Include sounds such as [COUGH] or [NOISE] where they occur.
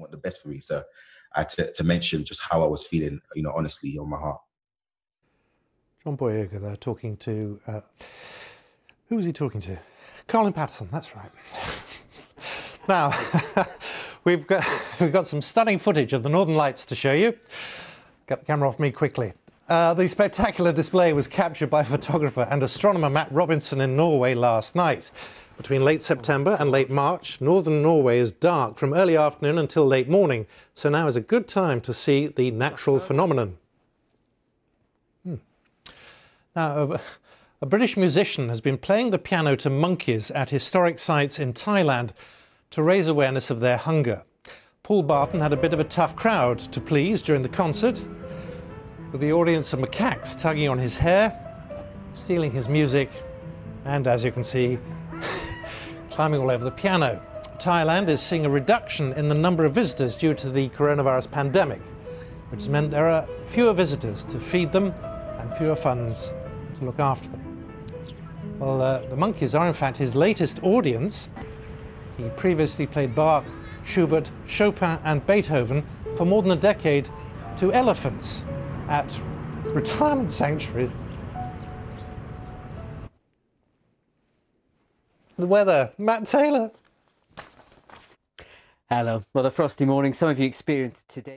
want the best for me. So I had to, to mention just how I was feeling, you know, honestly on my heart. John Boyega there talking to, uh, who was he talking to? Colin Paterson, that's right. [LAUGHS] now, [LAUGHS] we've got, we've got some stunning footage of the Northern Lights to show you. Get the camera off me quickly. Uh, the spectacular display was captured by photographer and astronomer Matt Robinson in Norway last night. Between late September and late March, northern Norway is dark from early afternoon until late morning, so now is a good time to see the natural phenomenon. Hmm. Now, a, a British musician has been playing the piano to monkeys at historic sites in Thailand to raise awareness of their hunger. Paul Barton had a bit of a tough crowd to please during the concert with the audience of macaques tugging on his hair, stealing his music, and as you can see, climbing all over the piano. Thailand is seeing a reduction in the number of visitors due to the coronavirus pandemic, which has meant there are fewer visitors to feed them and fewer funds to look after them. Well, uh, the monkeys are in fact his latest audience. He previously played Bach, Schubert, Chopin, and Beethoven for more than a decade to elephants at retirement sanctuaries. The weather, Matt Taylor. Hello. Well, a frosty morning some of you experienced today.